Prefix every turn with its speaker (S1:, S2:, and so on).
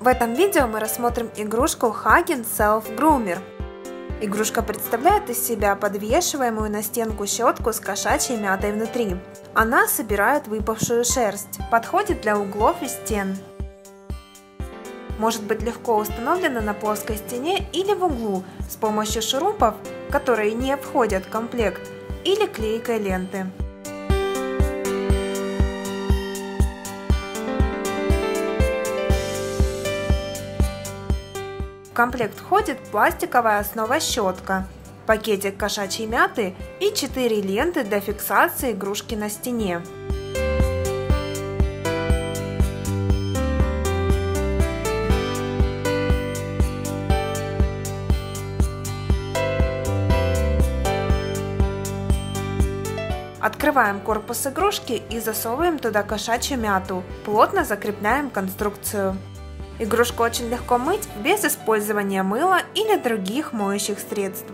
S1: В этом видео мы рассмотрим игрушку Hagen Self Groomer. Игрушка представляет из себя подвешиваемую на стенку щетку с кошачьей мятой внутри. Она собирает выпавшую шерсть, подходит для углов и стен. Может быть легко установлена на плоской стене или в углу с помощью шурупов, которые не входят в комплект, или клейкой ленты. Комплект входит пластиковая основа щетка, пакетик кошачьей мяты и 4 ленты для фиксации игрушки на стене. Открываем корпус игрушки и засовываем туда кошачью мяту. Плотно закрепляем конструкцию. Игрушку очень легко мыть без использования мыла или других моющих средств.